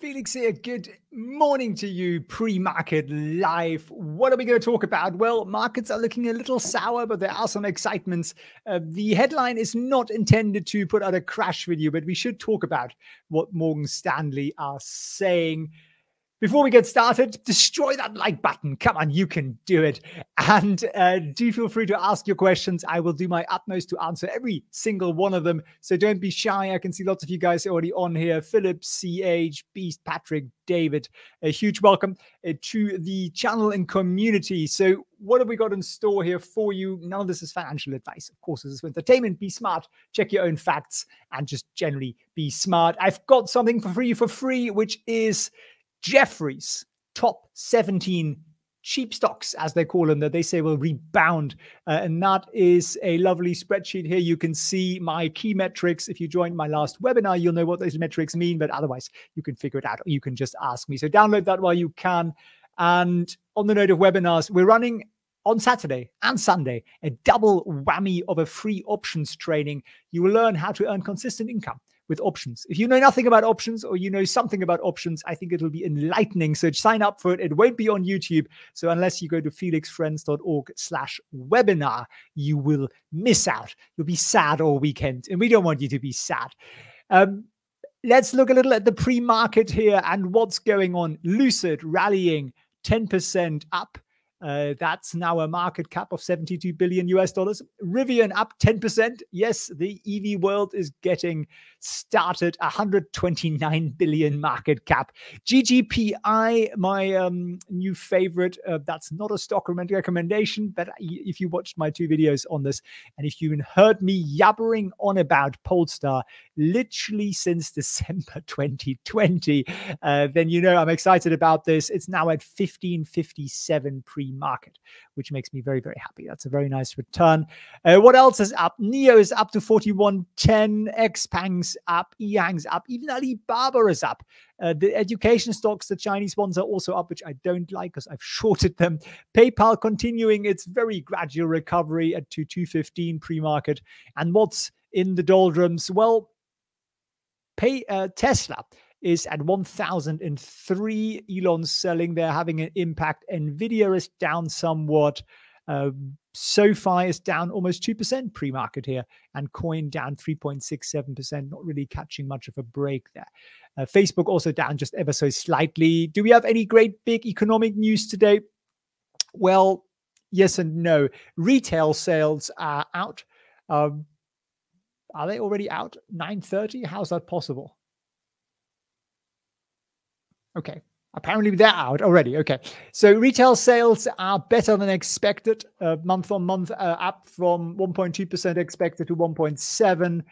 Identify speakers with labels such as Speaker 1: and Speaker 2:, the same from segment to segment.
Speaker 1: Felix here. Good morning to you, pre market live. What are we going to talk about? Well, markets are looking a little sour, but there are some excitements. Uh, the headline is not intended to put out a crash video, but we should talk about what Morgan Stanley are saying. Before we get started, destroy that like button. Come on, you can do it. And uh, do feel free to ask your questions. I will do my utmost to answer every single one of them. So don't be shy. I can see lots of you guys already on here. Philip, CH, Beast, Patrick, David. A huge welcome uh, to the channel and community. So, what have we got in store here for you? None of this is financial advice. Of course, this is entertainment. Be smart, check your own facts, and just generally be smart. I've got something for you for free, which is Jefferies top 17 cheap stocks, as they call them, that they say will rebound. Uh, and that is a lovely spreadsheet here. You can see my key metrics. If you joined my last webinar, you'll know what those metrics mean, but otherwise, you can figure it out you can just ask me. So download that while you can. And on the note of webinars, we're running on Saturday and Sunday a double whammy of a free options training. You will learn how to earn consistent income with options. If you know nothing about options or you know something about options, I think it'll be enlightening. So sign up for it. It won't be on YouTube. So unless you go to felixfriends.org slash webinar, you will miss out. You'll be sad all weekend. And we don't want you to be sad. Um, let's look a little at the pre-market here and what's going on. Lucid rallying 10% up uh, that's now a market cap of 72 billion US dollars. Rivian up 10%. Yes, the EV world is getting started. 129 billion market cap. GGPI, my um, new favorite. Uh, that's not a stock recommendation, but if you watched my two videos on this, and if you heard me yabbering on about Polestar literally since December 2020, uh, then you know I'm excited about this. It's now at 1557 pre market, which makes me very, very happy. That's a very nice return. Uh, what else is up? NIO is up to 4110, Xpeng's up, Ehang's up, even Alibaba is up. Uh, the education stocks, the Chinese ones are also up, which I don't like because I've shorted them. PayPal continuing its very gradual recovery at to 215 pre-market. And what's in the doldrums? Well, pay uh, Tesla is at 1003. Elon's selling there, having an impact. Nvidia is down somewhat. Uh, SoFi is down almost 2% pre market here, and Coin down 3.67%, not really catching much of a break there. Uh, Facebook also down just ever so slightly. Do we have any great big economic news today? Well, yes and no. Retail sales are out. Um, are they already out? 9:30? How's that possible? Okay. Apparently they're out already. Okay. So retail sales are better than expected, uh, month on month, uh, up from 1.2% expected to 1.7.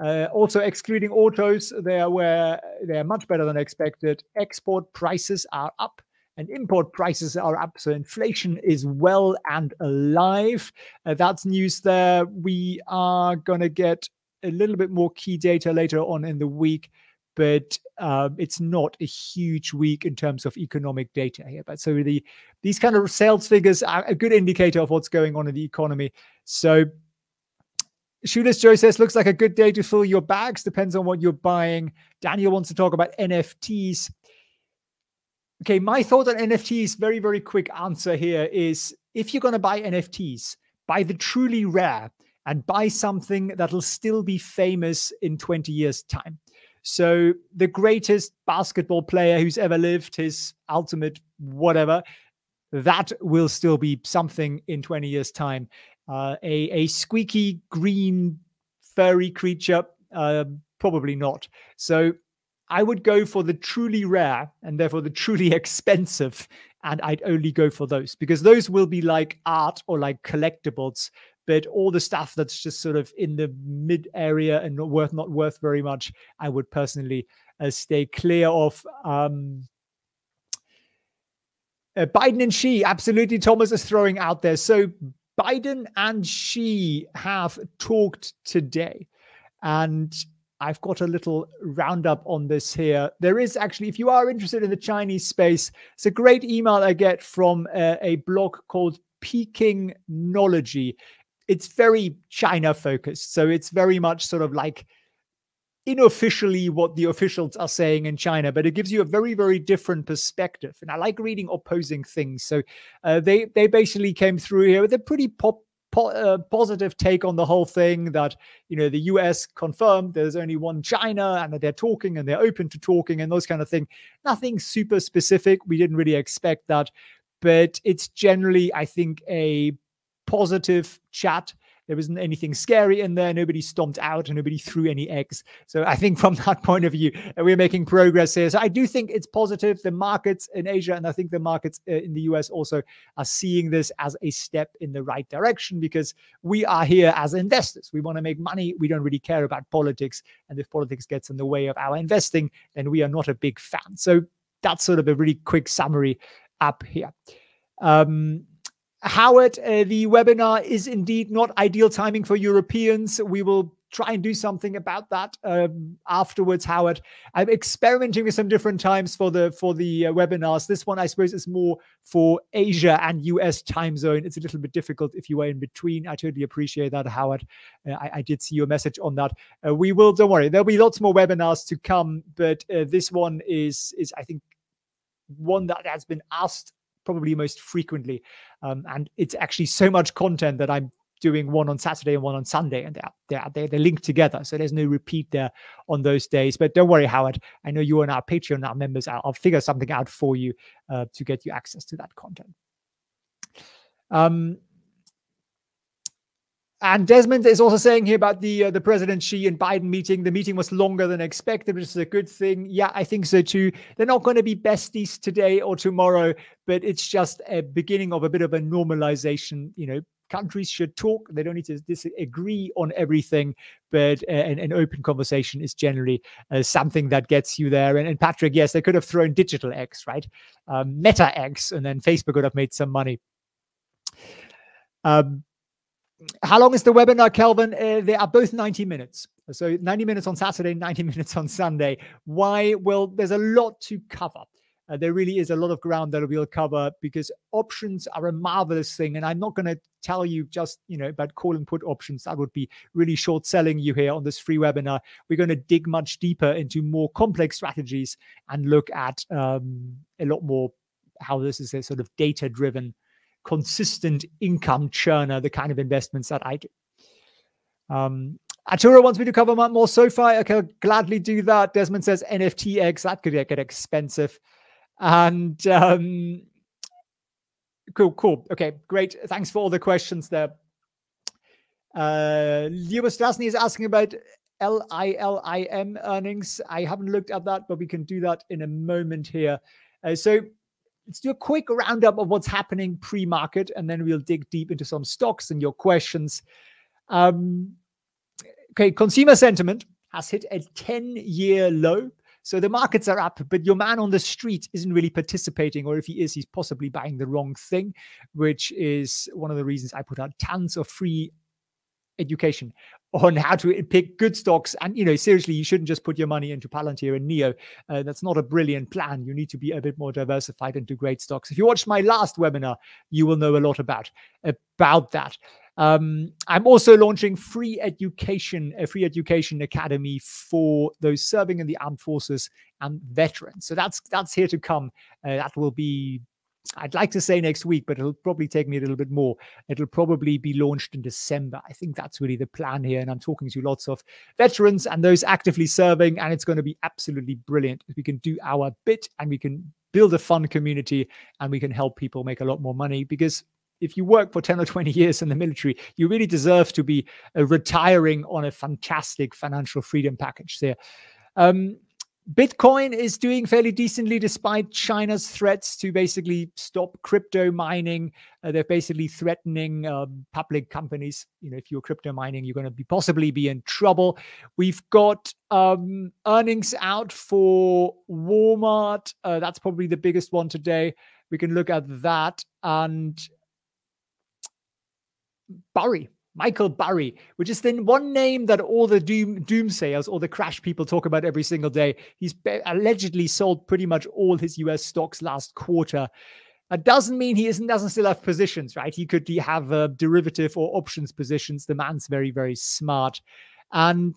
Speaker 1: Uh, also, excluding autos, they are where they are much better than expected. Export prices are up and import prices are up. So inflation is well and alive. Uh, that's news there. We are going to get a little bit more key data later on in the week but um, it's not a huge week in terms of economic data here. But so the these kind of sales figures are a good indicator of what's going on in the economy. So Shoeless Joe says, looks like a good day to fill your bags. Depends on what you're buying. Daniel wants to talk about NFTs. Okay, my thought on NFTs, very, very quick answer here is if you're going to buy NFTs, buy the truly rare and buy something that'll still be famous in 20 years' time. So the greatest basketball player who's ever lived, his ultimate whatever, that will still be something in 20 years' time. Uh, a, a squeaky green furry creature, uh, probably not. So I would go for the truly rare and therefore the truly expensive. And I'd only go for those because those will be like art or like collectibles but all the stuff that's just sort of in the mid area and not worth not worth very much, I would personally uh, stay clear of. Um, uh, Biden and Xi, absolutely. Thomas is throwing out there. So Biden and Xi have talked today, and I've got a little roundup on this here. There is actually, if you are interested in the Chinese space, it's a great email I get from uh, a blog called Peking Knology it's very China focused. So it's very much sort of like unofficially what the officials are saying in China, but it gives you a very, very different perspective. And I like reading opposing things. So uh, they they basically came through here with a pretty pop, po- uh, positive take on the whole thing. That you know the U.S. confirmed there's only one China, and that they're talking and they're open to talking and those kind of thing. Nothing super specific. We didn't really expect that, but it's generally, I think, a positive chat there wasn't anything scary in there. Nobody stomped out and nobody threw any eggs. So I think from that point of view, uh, we're making progress here. So I do think it's positive. The markets in Asia and I think the markets uh, in the US also are seeing this as a step in the right direction because we are here as investors. We want to make money. We don't really care about politics. And if politics gets in the way of our investing, then we are not a big fan. So that's sort of a really quick summary up here. Um, Howard, uh, the webinar is indeed not ideal timing for Europeans. We will try and do something about that um, afterwards, Howard. I'm experimenting with some different times for the for the uh, webinars. This one, I suppose, is more for Asia and US time zone. It's a little bit difficult if you are in between. I totally appreciate that, Howard. Uh, I, I, did see your message on that. Uh, we will. Don't worry. There'll be lots more webinars to come, but uh, this one is is I think one that has been asked probably most frequently. Um, and it's actually so much content that I'm doing one on Saturday and one on Sunday, and they're, they're, they're, linked together. So there's no repeat there on those days. But don't worry, Howard. I know you are our Patreon now members. I'll, I'll figure something out for you uh, to get you access to that content. Um, and Desmond is also saying here about the uh, the President Xi and Biden meeting. The meeting was longer than expected, which is a good thing. Yeah, I think so too. They're not going to be besties today or tomorrow, but it's just a beginning of a bit of a normalization. You know, countries should talk. They don't need to disagree on everything, but uh, an, an, open conversation is generally uh, something that gets you there. And, and, Patrick, yes, they could have thrown digital X, right? Um, Meta X, and then Facebook would have made some money. Um, how long is the webinar, Kelvin? Uh, they are both 90 minutes. So 90 minutes on Saturday, 90 minutes on Sunday. Why? Well, there's a lot to cover. Uh, there really is a lot of ground that we'll cover because options are a marvelous thing. And I'm not going to tell you just, you know, about call and put options. That would be really short selling you here on this free webinar. We're going to dig much deeper into more complex strategies and look at um, a lot more how this is a sort of data driven consistent income churner, the kind of investments that I do. Um, Arturo wants me to cover more SoFi. I can gladly do that. Desmond says NFTX. That could get expensive. And um, cool, cool. Okay, great. Thanks for all the questions there. Uh, Leo Stasny is asking about LILIM earnings. I haven't looked at that, but we can do that in a moment here. Uh, so let's do a quick roundup of what's happening pre-market, and then we'll dig deep into some stocks and your questions. Um, okay, consumer sentiment has hit a 10-year low. So the markets are up, but your man on the street isn't really participating, or if he is, he's possibly buying the wrong thing, which is one of the reasons I put out tons of free education on how to pick good stocks. And you know, seriously, you shouldn't just put your money into Palantir and NIO. Uh, that's not a brilliant plan. You need to be a bit more diversified into great stocks. If you watched my last webinar, you will know a lot about about that. Um, I'm also launching free education, a free education academy for those serving in the armed forces and veterans. So that's that's here to come. Uh, that will be I'd like to say next week, but it'll probably take me a little bit more. It'll probably be launched in December. I think that's really the plan here. And I'm talking to lots of veterans and those actively serving, and it's going to be absolutely brilliant. We can do our bit and we can build a fun community and we can help people make a lot more money because if you work for 10 or 20 years in the military, you really deserve to be uh, retiring on a fantastic financial freedom package there. Um, Bitcoin is doing fairly decently despite China's threats to basically stop crypto mining. Uh, they're basically threatening um, public companies. You know, if you're crypto mining, you're going to be possibly be in trouble. We've got um, earnings out for Walmart. Uh, that's probably the biggest one today. We can look at that and Burry Michael Burry, which is then one name that all the doom doomsayers or the crash people talk about every single day. He's allegedly sold pretty much all his US stocks last quarter. That doesn't mean he isn't doesn't still have positions, right? He could have uh, derivative or options positions. The man's very very smart, and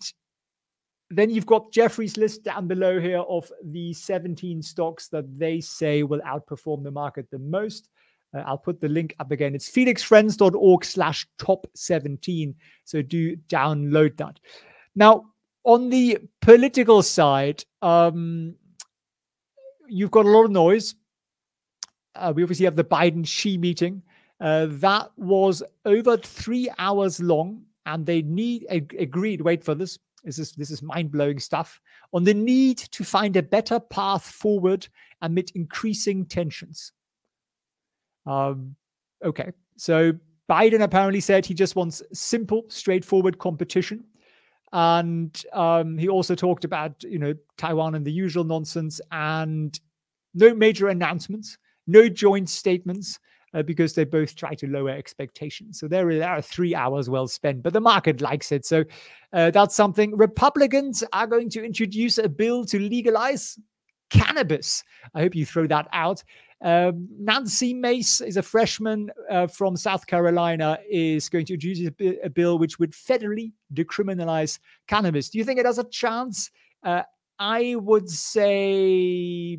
Speaker 1: then you've got Jefferies' list down below here of the 17 stocks that they say will outperform the market the most. Uh, I'll put the link up again. It's felixfriends.org slash top 17. So do download that. Now, on the political side, um, you've got a lot of noise. Uh, we obviously have the Biden Xi meeting. Uh, that was over three hours long, and they need ag- agreed. Wait for this. This is this is mind blowing stuff on the need to find a better path forward amid increasing tensions. Um, okay, so Biden apparently said he just wants simple, straightforward competition. And um, he also talked about, you know, Taiwan and the usual nonsense and no major announcements, no joint statements, uh, because they both try to lower expectations. So there, are three hours well spent, but the market likes it. So uh, that's something. Republicans are going to introduce a bill to legalize cannabis. I hope you throw that out. Um, Nancy Mace is a freshman uh, from South Carolina, is going to introduce a, bill which would federally decriminalize cannabis. Do you think it has a chance? Uh, I would say,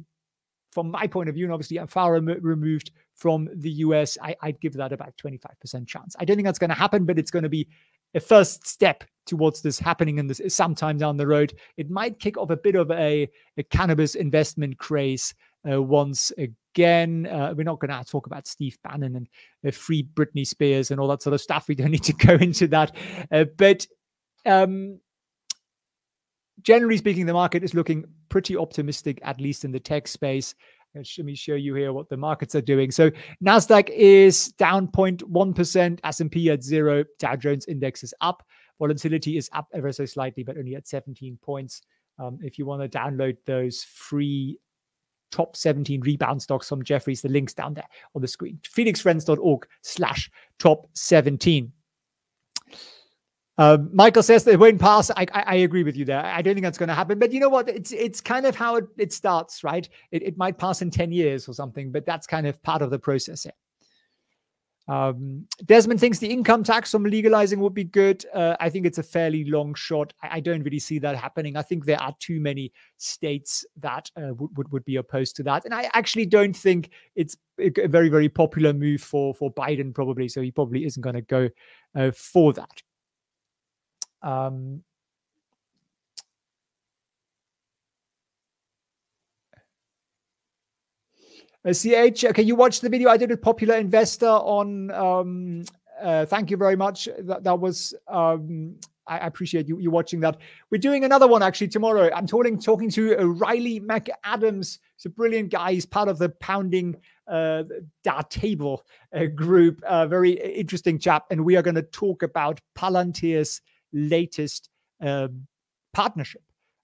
Speaker 1: from my point of view, and obviously I'm far rem- removed from the US, I, would give that about 25% chance. I don't think that's going to happen, but it's going to be a first step towards this happening in this sometime down the road. It might kick off a bit of a, a cannabis investment craze uh, once again. Uh, we're not going to talk about Steve Bannon and uh, free Britney Spears and all that sort of stuff. We don't need to go into that. Uh, but um, generally speaking, the market is looking pretty optimistic, at least in the tech space. Let me show you here what the markets are doing. So Nasdaq is down 0.1%, S&P at zero, Dow Jones index is up. Volatility is up ever so slightly, but only at 17 points. Um, if you want to download those free top 17 rebound stocks from Jefferies. The link's down there on the screen. felixfriends.org slash top 17. Um, Michael says that it won't pass. I, I, I, agree with you there. I don't think that's going to happen. But you know what? It's it's kind of how it, it starts, right? It, it might pass in 10 years or something, but that's kind of part of the process here. Um, Desmond thinks the income tax from legalizing would be good. Uh, I think it's a fairly long shot. I, I, don't really see that happening. I think there are too many states that uh, would, would, would be opposed to that, and I actually don't think it's a very very popular move for for Biden probably. So he probably isn't going to go uh, for that. Um, CH, okay, you watched the video I did with Popular Investor on. Um, uh, thank you very much. That, that was. Um, I appreciate you, you watching that. We're doing another one actually tomorrow. I'm talking talking to uh, Riley McAdams. He's a brilliant guy. He's part of the Pounding uh, Dartable uh, group. Uh, very interesting chap. And we are going to talk about Palantir's latest um, partnership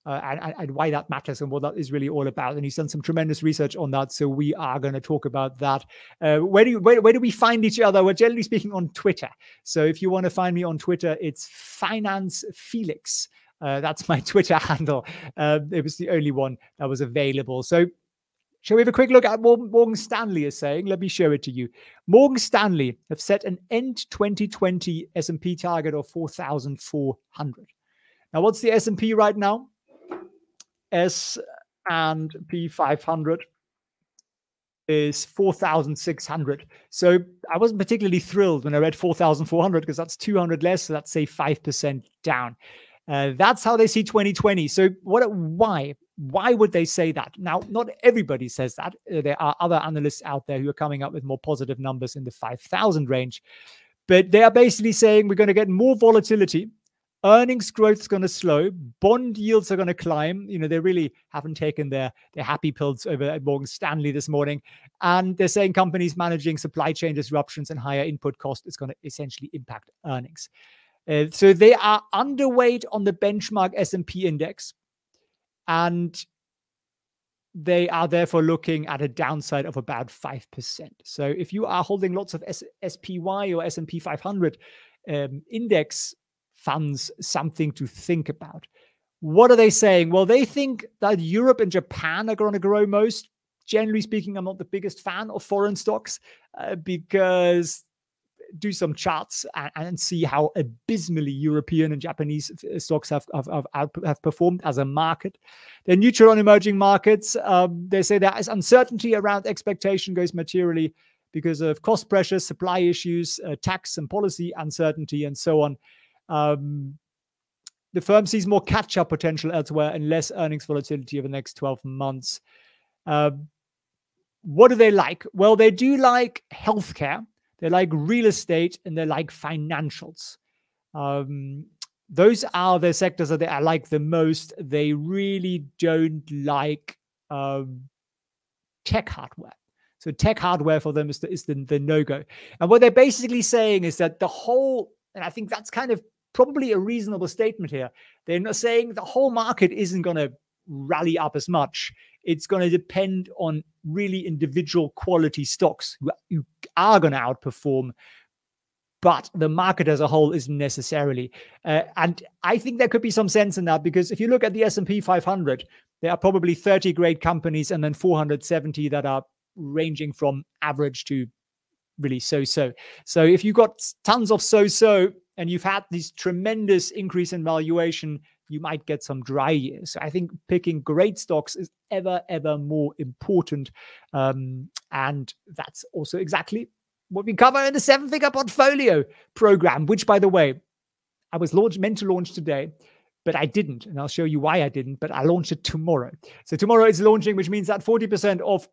Speaker 1: uh, and, and, why that matters and what that is really all about. And he's done some tremendous research on that. So we are going to talk about that. Uh, where do you, where, where do we find each other? We're generally speaking on Twitter. So if you want to find me on Twitter, it's Finance Felix. Uh, that's my Twitter handle. Uh, it was the only one that was available. So Shall we have a quick look at what Morgan Stanley is saying? Let me show it to you. Morgan Stanley have set an end 2020 S&P target of 4,400. Now, what's the S&P right now? S and P 500 is 4,600. So I wasn't particularly thrilled when I read 4,400 because that's 200 less. So that's say 5% down. Uh, that's how they see 2020. So what? Why? Why would they say that? Now, not everybody says that. Uh, there are other analysts out there who are coming up with more positive numbers in the 5,000 range, but they are basically saying we're going to get more volatility earnings growth is going to slow bond yields are going to climb. You know they really haven't taken their their happy pills over at morgan stanley this morning. And they're saying companies managing supply chain disruptions and higher input cost is going to essentially impact earnings. Uh, so they are underweight on the benchmark s&p index and they are therefore looking at a downside of about 5%. So if you are holding lots of S- SPY or S&P 500 um, index funds something to think about. What are they saying? Well, they think that Europe and Japan are going to grow most. Generally speaking, I'm not the biggest fan of foreign stocks uh, because do some charts and, and, see how abysmally European and Japanese stocks have have, have, have performed as a market. They're neutral on emerging markets. Um, they say there is uncertainty around expectation goes materially because of cost pressures, supply issues, uh, tax and policy uncertainty, and so on. Um, the firm sees more catch-up potential elsewhere and less earnings volatility over the next 12 months. Uh, what do they like? Well, they do like healthcare, they like real estate, and they like financials. Um, those are the sectors that I like the most. They really don't like um, tech hardware. So tech hardware for them is the, is the, the no go. And what they're basically saying is that the whole, and I think that's kind of probably a reasonable statement here. They're not saying the whole market isn't going to rally up as much. It's going to depend on really individual quality stocks who, are going to outperform but the market as a whole isn't necessarily. Uh, and I think there could be some sense in that because if you look at the S&P 500, there are probably 30 great companies and then 470 that are ranging from average to really so-so. So if you've got tons of so-so and you've had this tremendous increase in valuation, you might get some dry years. So I think picking great stocks is ever, ever more important. Um, and that's also exactly what we cover in the seven figure portfolio program, which, by the way, I was launched, meant to launch today, but I didn't. And I'll show you why I didn't, but I launch it tomorrow. So tomorrow is launching, which means that 40% of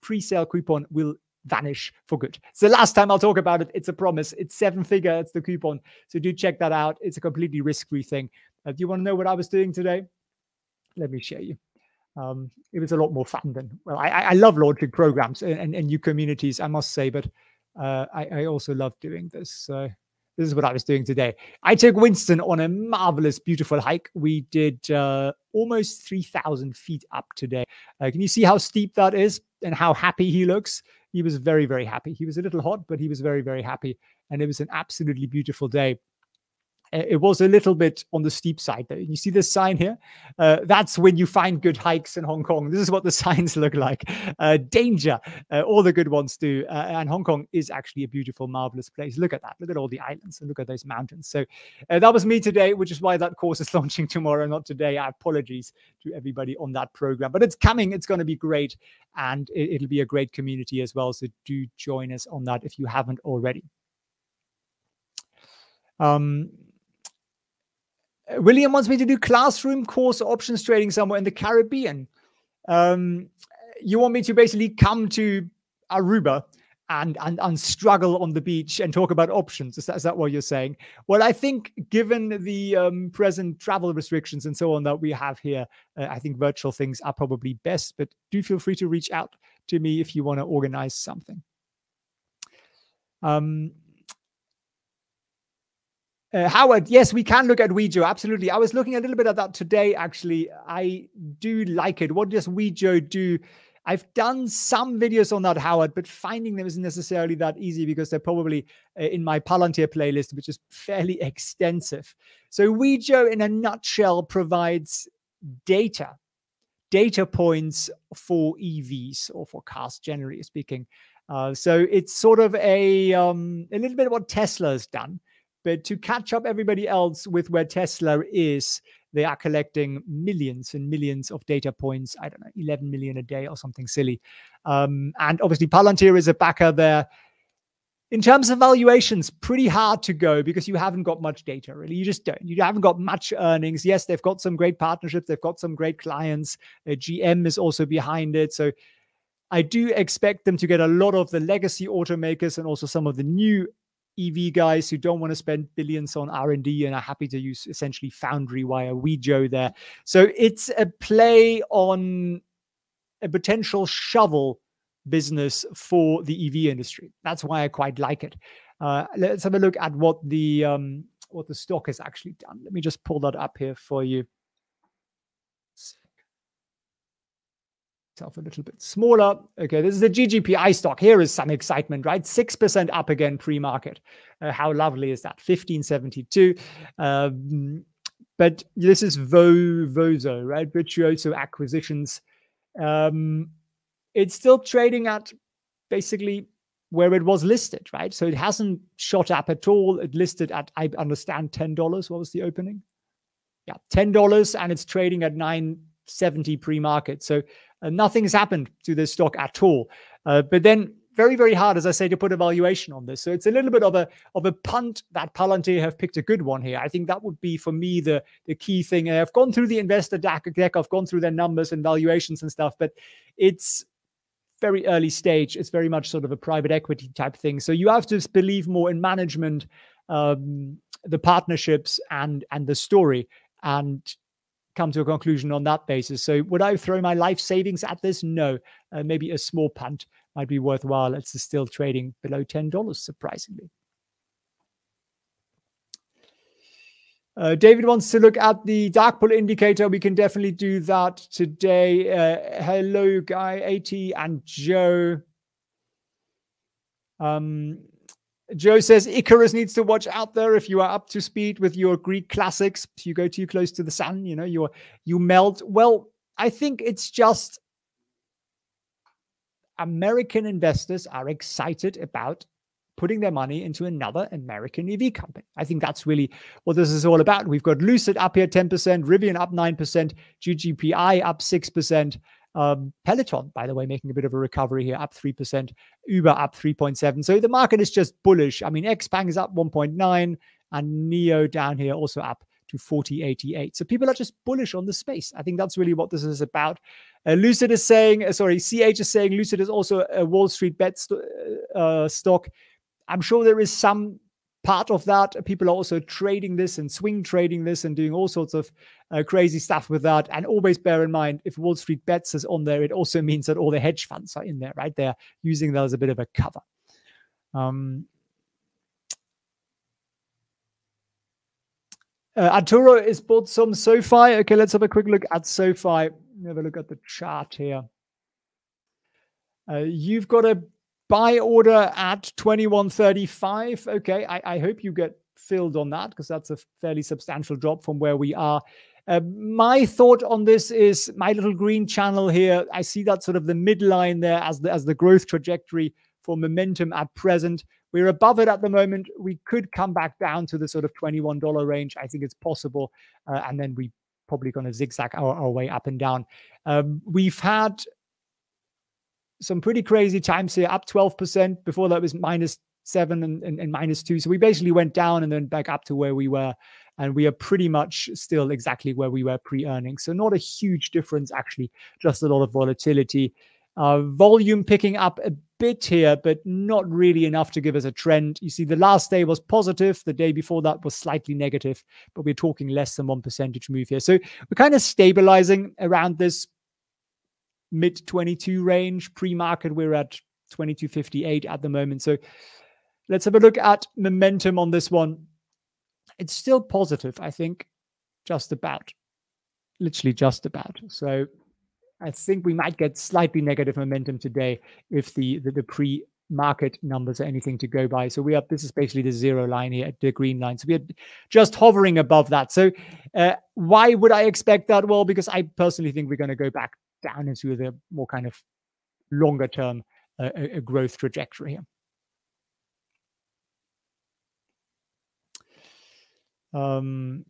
Speaker 1: pre sale coupon will vanish for good. It's the last time I'll talk about it. It's a promise. It's seven figure. It's the coupon. So do check that out. It's a completely risk free thing. Uh, do you want to know what I was doing today? Let me show you. Um, it was a lot more fun than well. I, I love launching programs and, and, and, new communities, I must say, but uh, I, I, also love doing this. So this is what I was doing today. I took Winston on a marvelous, beautiful hike. We did uh, almost 3,000 feet up today. Uh, can you see how steep that is and how happy he looks? He was very, very happy. He was a little hot, but he was very, very happy. And it was an absolutely beautiful day it was a little bit on the steep side there. You see this sign here? Uh, that's when you find good hikes in Hong Kong. This is what the signs look like. Uh, danger, uh, all the good ones do. Uh, and Hong Kong is actually a beautiful, marvelous place. Look at that. Look at all the islands and look at those mountains. So uh, that was me today, which is why that course is launching tomorrow, not today. Apologies to everybody on that program, but it's coming. It's going to be great. And it, it'll be a great community as well. So do join us on that if you haven't already. Um, William wants me to do classroom course options trading somewhere in the Caribbean. Um, you want me to basically come to Aruba and, and and struggle on the beach and talk about options. Is that, is that what you're saying? Well, I think given the um, present travel restrictions and so on that we have here, uh, I think virtual things are probably best. But do feel free to reach out to me if you want to organize something. Um, uh, Howard, yes, we can look at Wejo. Absolutely. I was looking a little bit at that today, actually. I do like it. What does Wejo do? I've done some videos on that, Howard, but finding them isn't necessarily that easy because they're probably uh, in my Palantir playlist, which is fairly extensive. So, Wejo, in a nutshell, provides data, data points for EVs or for cars, generally speaking. Uh, so, it's sort of a um, a little bit of what Tesla has done. But to catch up everybody else with where Tesla is, they are collecting millions and millions of data points. I don't know, 11 million a day or something silly. Um, and obviously, Palantir is a backer there. In terms of valuations, pretty hard to go because you haven't got much data, really. You just don't. You haven't got much earnings. Yes, they've got some great partnerships, they've got some great clients. Uh, GM is also behind it. So I do expect them to get a lot of the legacy automakers and also some of the new EV guys who don't want to spend billions on R&D and are happy to use essentially Foundry via Wejo there. So it's a play on a potential shovel business for the EV industry. That's why I quite like it. Uh, let's have a look at what the um, what the stock has actually done. Let me just pull that up here for you. Itself a little bit smaller. Okay, this is the GGPI stock. Here is some excitement, right? 6% up again pre-market. Uh, how lovely is that? 1572. Um, but this is Vo VOSO, right? Virtuoso Acquisitions. Um, it's still trading at basically where it was listed, right? So it hasn't shot up at all. It listed at, I understand, $10. What was the opening? Yeah, $10 and it's trading at 970 pre-market. So uh, nothing's happened to this stock at all. Uh, but then very, very hard, as I say, to put a valuation on this. So it's a little bit of a of a punt that Palantir have picked a good one here. I think that would be for me the the key thing. I've gone through the investor deck, deck I've gone through their numbers and valuations and stuff, but it's very early stage. It's very much sort of a private equity type thing. So you have to believe more in management, um, the partnerships, and and the story, and come to a conclusion on that basis. So would I throw my life savings at this? No, uh, maybe a small punt might be worthwhile. It's still trading below $10, surprisingly. Uh, David wants to look at the dark pool indicator. We can definitely do that today. Uh, hello, Guy, AT, and Joe. Um, Joe says Icarus needs to watch out there if you are up to speed with your Greek classics. If you go too close to the sun, you know, you you melt. Well, I think it's just American investors are excited about putting their money into another American EV company. I think that's really what this is all about. We've got Lucid up here 10%, Rivian up 9%, GGPI up 6%. Um, Peloton, by the way, making a bit of a recovery here, up 3%, Uber up 3.7. So the market is just bullish. I mean, Xpeng is up 1.9 and NIO down here also up to 4088. So people are just bullish on the space. I think that's really what this is about. Uh, Lucid is saying, uh, sorry, CH is saying Lucid is also a Wall Street bet st- uh, uh, stock. I'm sure there is some part of that. People are also trading this and swing trading this and doing all sorts of uh, crazy stuff with that. And always bear in mind, if Wall Street bets is on there, it also means that all the hedge funds are in there, right? They're using that as a bit of a cover. Um, Uh, Arturo is bought some SoFi. Okay, let's have a quick look at SoFi. Have a look at the chart here. Uh, you've got a buy order at 2135. Okay, I, I hope you get filled on that because that's a fairly substantial drop from where we are. Uh, my thought on this is my little green channel here. I see that sort of the midline there as the as the growth trajectory for momentum at present. We're above it at the moment. We could come back down to the sort of $21 range. I think it's possible. Uh, and then we probably going to zigzag our, our, way up and down. Um, we've had some pretty crazy times here, up 12%. Before that was minus seven and, and, and minus two. So we basically went down and then back up to where we were. And we are pretty much still exactly where we were pre-earnings. So not a huge difference, actually, just a lot of volatility. Uh, volume picking up a bit here, but not really enough to give us a trend. You see, the last day was positive. The day before that was slightly negative, but we're talking less than one percentage move here. So we're kind of stabilizing around this mid 22 range. Pre market, we're at 22.58 at the moment. So let's have a look at momentum on this one. It's still positive, I think, just about, literally just about. So I think we might get slightly negative momentum today if the, the, the pre market numbers are anything to go by. So we are this is basically the zero line here, the green line. So we are just hovering above that. So uh, why would I expect that? Well, because I personally think we're going to go back down into the more kind of longer term uh, a growth trajectory here. Um,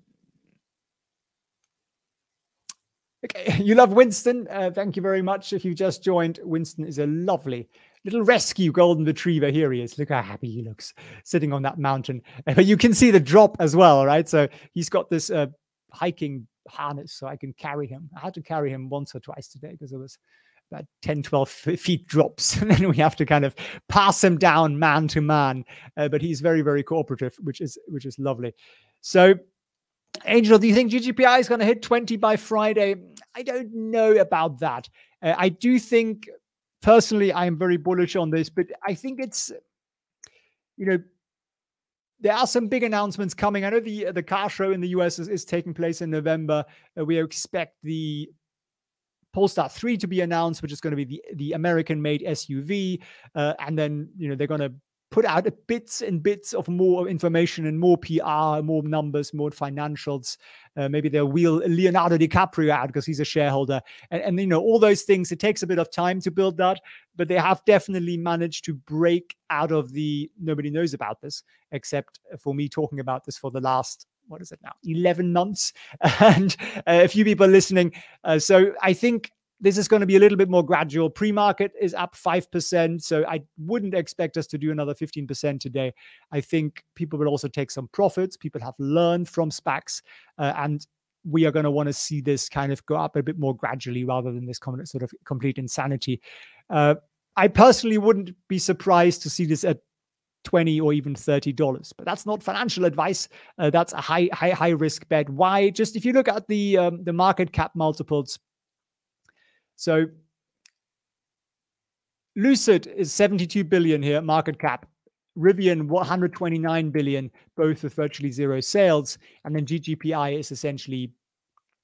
Speaker 1: Okay, you love Winston. Uh, thank you very much. If you just joined, Winston is a lovely little rescue golden retriever. Here he is. Look how happy he looks sitting on that mountain. But you can see the drop as well, right? So he's got this uh, hiking harness, so I can carry him. I had to carry him once or twice today because it was about 10, 12 feet drops. And then we have to kind of pass him down man to man. Uh, but he's very, very cooperative, which is which is lovely. So Angel, do you think GGPI is going to hit 20 by Friday? I don't know about that. Uh, I do think, personally, I am very bullish on this, but I think it's, you know, there are some big announcements coming. I know the the car show in the US is, is taking place in November. Uh, we expect the Polestar 3 to be announced, which is going to be the, the American made SUV. Uh, and then, you know, they're going to put out bits and bits of more information and more PR, more numbers, more financials. Uh, maybe they'll wheel Leonardo DiCaprio out because he's a shareholder, and, and you know all those things. It takes a bit of time to build that, but they have definitely managed to break out of the nobody knows about this except for me talking about this for the last what is it now 11 months and uh, a few people listening uh, so i think this is going to be a little bit more gradual. Pre market is up 5%. So I wouldn't expect us to do another 15% today. I think people will also take some profits. People have learned from SPACs. Uh, and we are going to want to see this kind of go up a bit more gradually rather than this sort of complete insanity. Uh, I personally wouldn't be surprised to see this at 20 or even 30 dollars but that's not financial advice uh, that's a high high high risk bet why just if you look at the um, the market cap multiples so Lucid is 72 billion here market cap. Rivian 129 billion, both with virtually zero sales, and then GGPI is essentially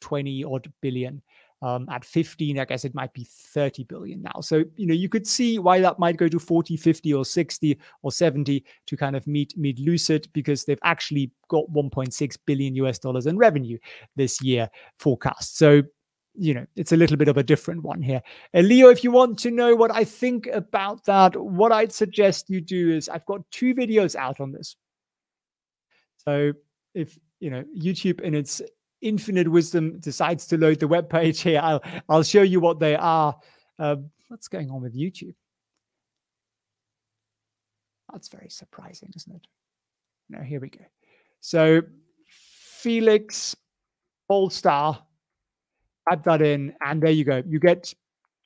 Speaker 1: 20 odd billion. Um, at 15, I guess it might be 30 billion now. So, you know, you could see why that might go to 40, 50, or 60 or 70 to kind of meet meet Lucid because they've actually got 1.6 billion US dollars in revenue this year forecast. So you know, it's a little bit of a different one here. Uh, Leo, if you want to know what I think about that, what I'd suggest you do is I've got two videos out on this. So if, you know, YouTube in its infinite wisdom decides to load the web page here, I'll, I'll show you what they are. Uh, what's going on with YouTube? That's very surprising, isn't it? Now, here we go. So Felix Polestar add that in, and there you go. You get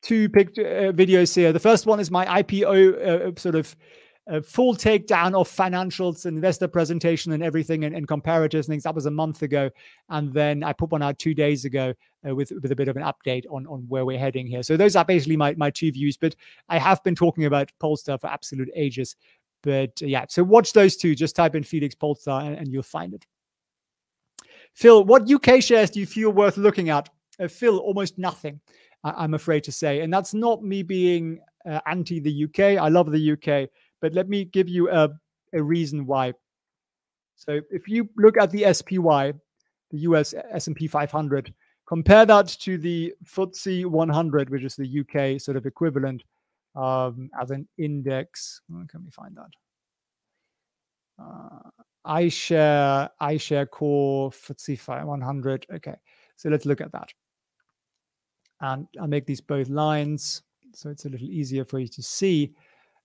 Speaker 1: two picture uh, videos here. The first one is my IPO uh, sort of uh, full takedown of financials, investor presentation, and everything, and, and comparatives and things. That was a month ago, and then I put one out two days ago uh, with with a bit of an update on on where we're heading here. So those are basically my my two views. But I have been talking about Polestar for absolute ages. But uh, yeah, so watch those two. Just type in Felix Polestar, and, and you'll find it. Phil, what UK shares do you feel worth looking at? Uh, Phil, almost nothing, I- am afraid to say. And that's not me being uh, anti the UK. I love the UK, but let me give you a, a reason why. So if you look at the SPY, the US S&P 500, compare that to the FTSE 100, which is the UK sort of equivalent um, as an index. Can we find that? Uh, iShare, iShare Core, FTSE 100. Okay, so let's look at that. And I'll make these both lines so it's a little easier for you to see.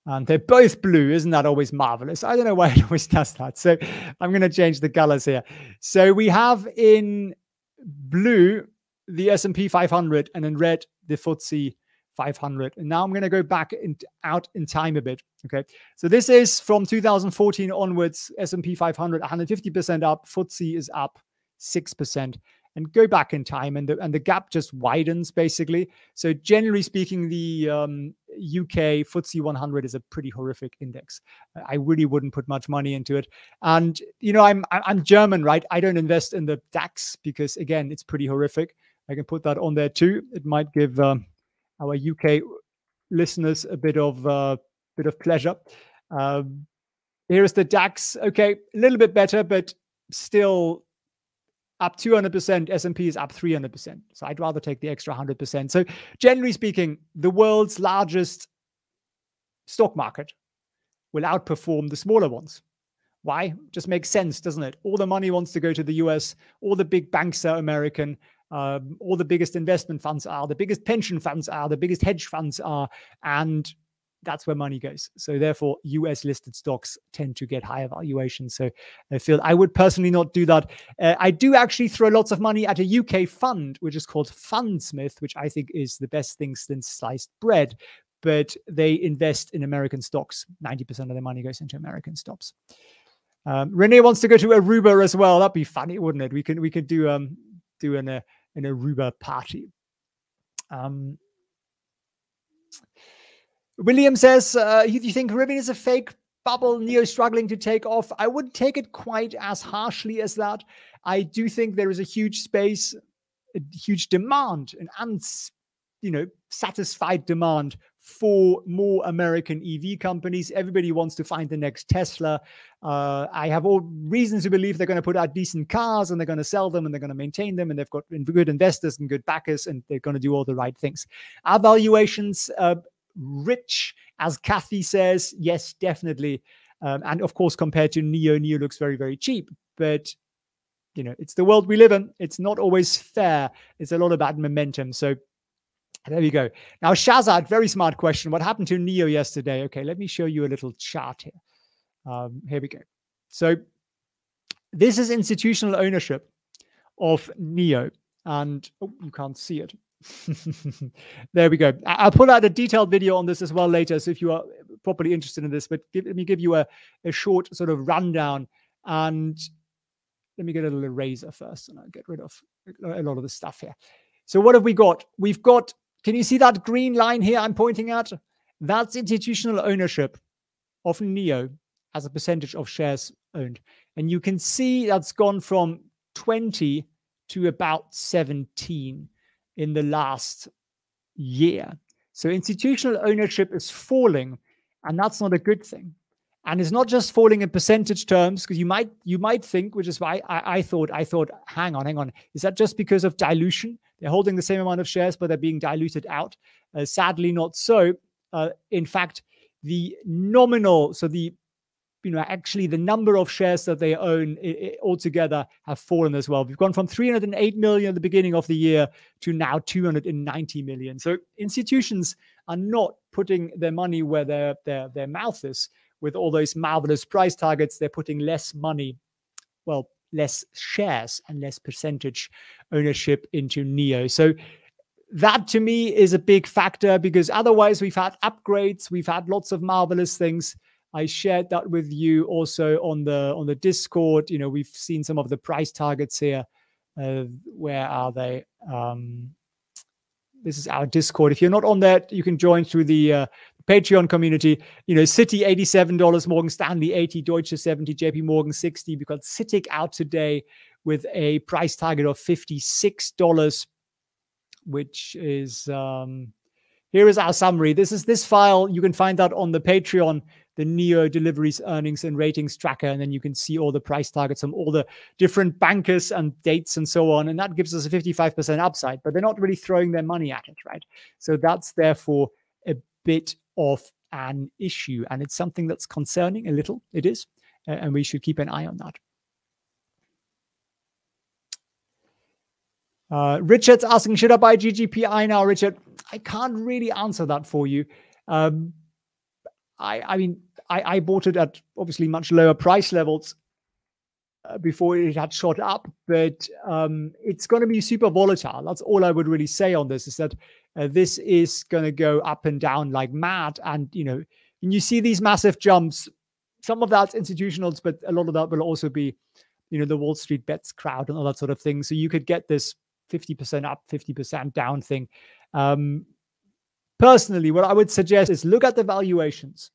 Speaker 1: And they're both blue. Isn't that always marvelous? I don't know why it always does that. So I'm going to change the colors here. So we have in blue the S&P 500 and in red the FTSE 500. And now I'm going to go back in, out in time a bit. Okay. So this is from 2014 onwards, S&P 500, 150% up. FTSE is up 6% and go back in time and the, and the gap just widens basically. So generally speaking the um, uk FTSE 100 is a pretty horrific index. I really wouldn't put much money into it. And you know i'm i'm german right? I don't invest in the dax because again it's pretty horrific. I can put that on there too. It might give um, our uk listeners a bit of uh, bit of pleasure. Um, here's the dax. Okay a little bit better but still up 200%, S&P is up 300%. So I'd rather take the extra 100%. So generally speaking, the world's largest stock market will outperform the smaller ones. Why? Just makes sense, doesn't it? All the money wants to go to the US. All the big banks are American. Um, all the biggest investment funds are. The biggest pension funds are. The biggest hedge funds are. And that's where money goes. So therefore, US listed stocks tend to get higher valuations. So I feel I would personally not do that. Uh, I do actually throw lots of money at a UK fund, which is called Fundsmith, which I think is the best thing since sliced bread. But they invest in American stocks. 90% of their money goes into American stocks. Um, Renee wants to go to Aruba as well. That'd be funny, wouldn't it? We can we could do um do an, uh, an Aruba party. Um, William says, uh, you, you think Rivian is a fake bubble, NIO struggling to take off? I wouldn't take it quite as harshly as that. I do think there is a huge space, a huge demand, an uns, you know, satisfied demand for more American EV companies. Everybody wants to find the next Tesla. Uh, I have all reasons to believe they're going to put out decent cars and they're going to sell them and they're going to maintain them and they've got good investors and good backers and they're going to do all the right things. Our valuations uh, rich, as Kathy says, yes, definitely. Um, and of course, compared to NIO, NIO looks very, very cheap. But you know, it's the world we live in. It's not always fair. It's a lot about momentum. So there you go. Now, Shazad, very smart question. What happened to NIO yesterday? Okay, let me show you a little chart here. Um, here we go. So this is institutional ownership of NIO. And oh, you can't see it. there we go. I'll put out a detailed video on this as well later. So if you are properly interested in this, but give, let me give you a, a short sort of rundown. And let me get a little eraser first and I'll get rid of a lot of the stuff here. So what have we got? We've got can you see that green line here I'm pointing at? That's institutional ownership of NIO as a percentage of shares owned. And you can see that's gone from 20 to about 17 in the last year. So institutional ownership is falling, and that's not a good thing. And it's not just falling in percentage terms, because you might you might think, which is why I, I thought I thought, hang on, hang on, is that just because of dilution? They're holding the same amount of shares, but they're being diluted out. Uh, sadly, not so. Uh, in fact, the nominal, so the you know, actually the number of shares that they own it, it, altogether have fallen as well. We've gone from 308 million at the beginning of the year to now 290 million. So institutions are not putting their money where their their their mouth is. With all those marvelous price targets, they're putting less money, well, less shares and less percentage ownership into NIO. So that to me is a big factor because otherwise we've had upgrades, we've had lots of marvelous things. I shared that with you also on the on the Discord. You know, we've seen some of the price targets here. Uh, where are they? Um, this is our Discord. If you're not on that, you can join through the uh, Patreon community. You know, Citi $87, Morgan Stanley 80, Deutsche 70, JP Morgan 60. We've got CITIC out today with a price target of $56, which is um, here is our summary. This is this file. You can find that on the Patreon, the NIO deliveries, earnings, and ratings tracker. And then you can see all the price targets from all the different bankers and dates and so on. And that gives us a 55% upside, but they're not really throwing their money at it, right? So that's therefore a bit of an issue. And it's something that's concerning a little. It is. And we should keep an eye on that. Uh, Richard's asking, should I buy GGPI now, Richard? I can't really answer that for you. Um, I, I mean, I, I bought it at obviously much lower price levels uh, before it had shot up, but um, it's going to be super volatile. That's all I would really say on this is that uh, this is going to go up and down like mad. And, you know, when you see these massive jumps, some of that's institutionals, but a lot of that will also be, you know, the Wall Street bets crowd and all that sort of thing. So you could get this 50% up, 50% down thing. Um, personally, what I would suggest is look at the valuations,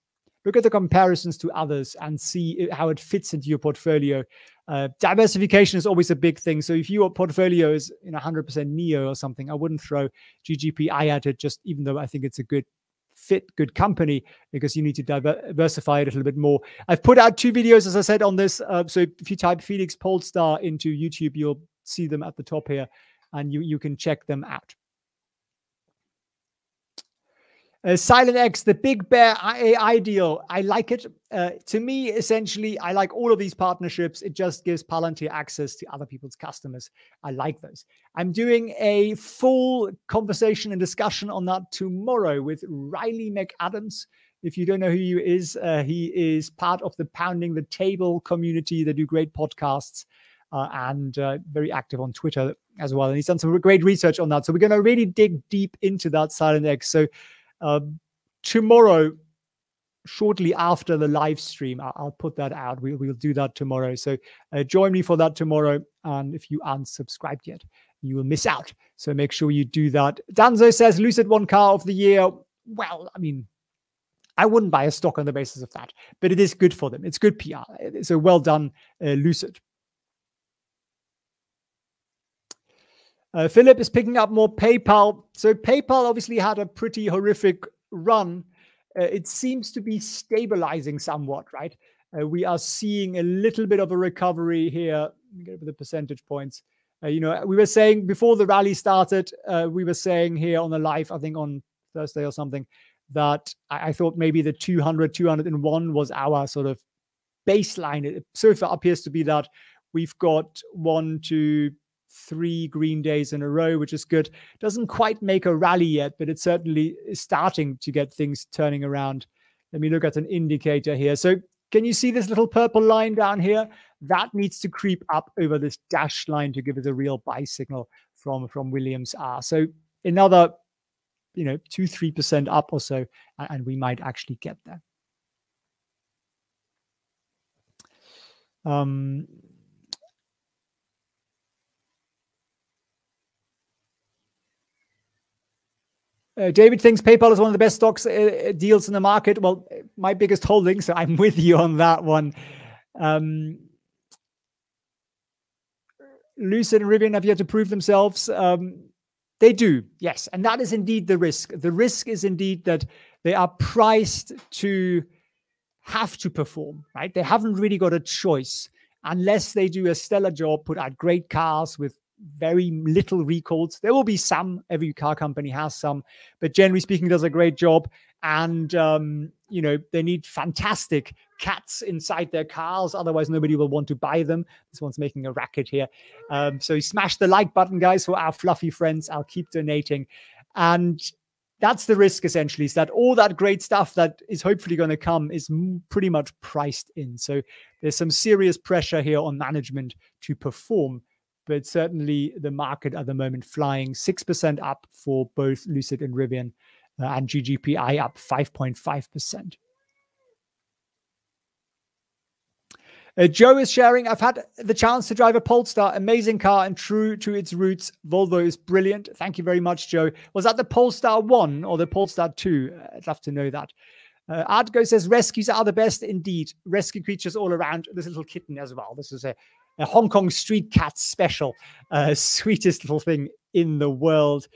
Speaker 1: look at the comparisons to others, and see how it fits into your portfolio. Uh, diversification is always a big thing. So if your portfolio is in 100% NIO or something, I wouldn't throw GGPI at it, just even though I think it's a good fit, good company, because you need to diversify it a little bit more. I've put out two videos, as I said, on this. Uh, so if you type Felix Polestar into YouTube, you'll see them at the top here, and you, you can check them out. Uh, Silent X, the Big Bear AI deal. I like it. Uh, to me, essentially, I like all of these partnerships. It just gives Palantir access to other people's customers. I like those. I'm doing a full conversation and discussion on that tomorrow with Riley McAdams. If you don't know who he is, uh, he is part of the Pounding the Table community. They do great podcasts uh, and uh, very active on Twitter as well. And he's done some great research on that. So we're going to really dig deep into that Silent X. So um, tomorrow, shortly after the live stream, I'll, I'll put that out. We'll, we'll do that tomorrow. So uh, join me for that tomorrow. And if you aren't subscribed yet, you will miss out. So make sure you do that. Danzo says Lucid one car of the year. Well, I mean, I wouldn't buy a stock on the basis of that, but it is good for them. It's good PR. It's a well done uh, Lucid. Uh, Philip is picking up more PayPal. So PayPal obviously had a pretty horrific run. Uh, it seems to be stabilizing somewhat, right? Uh, we are seeing a little bit of a recovery here. Get over the percentage points. Uh, you know, we were saying before the rally started, uh, we were saying here on the live, I think on Thursday or something, that I, I thought maybe the 200, 201 was our sort of baseline. It so far appears to be that we've got one, two, three green days in a row, which is good. Doesn't quite make a rally yet, but it's certainly starting to get things turning around. Let me look at an indicator here. So can you see this little purple line down here? That needs to creep up over this dashed line to give it a real buy signal from, from Williams R. So another, you know, two, three percent up or so, and we might actually get there. Um, Uh, David thinks PayPal is one of the best stocks uh, uh deals in the market. Well, my biggest holding, so I'm with you on that one. Um, Lucid and Rivian have yet to prove themselves. Um, they do, yes, and that is indeed the risk. The risk is indeed that they are priced to have to perform. Right? They haven't really got a choice unless they do a stellar job, put out great cars with very little recalls. There will be some. Every car company has some, but generally speaking, does a great job. And um, you know they need fantastic cats inside their cars. Otherwise, nobody will want to buy them. This one's making a racket here. Um, so smash the like button, guys, for our fluffy friends. I'll keep donating, and that's the risk essentially is that all that great stuff that is hopefully going to come is pretty much priced in so there's some serious pressure here on management to perform but certainly the market at the moment flying 6% up for both Lucid and Rivian, uh, and GGPI up 5.5%. Uh, Joe is sharing. I've had the chance to drive a Polestar, amazing car and true to its roots. Volvo is brilliant. Thank you very much, Joe. Was that the Polestar 1 or the Polestar 2? I'd love to know that. Uh, Artgo says rescues are the best indeed. Rescue creatures all around. This little kitten as well. This is a a Hong Kong street cat special, uh, sweetest little thing in the world.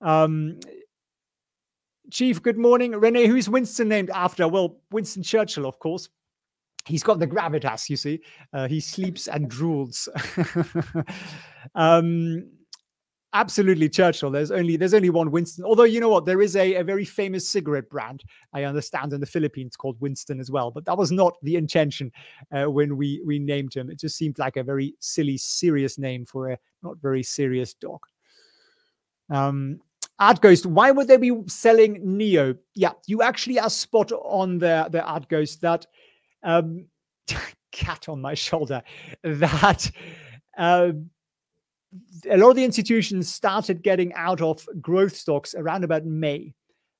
Speaker 1: Um, Chief, good morning. Renee, who's Winston named after? Well, Winston Churchill, of course. He's got the gravitas, you see. Uh, he sleeps and drools. um, absolutely Churchill. There's only there's only one Winston. Although you know what, there is a, a very famous cigarette brand I understand in the Philippines called Winston as well. But that was not the intention uh, when we we named him. It just seemed like a very silly, serious name for a not very serious dog. Um, Art Ghost, why would they be selling NIO? Yeah, you actually are spot on there, the Art Ghost. That um, cat on my shoulder. That. Uh, a lot of the institutions started getting out of growth stocks around about May.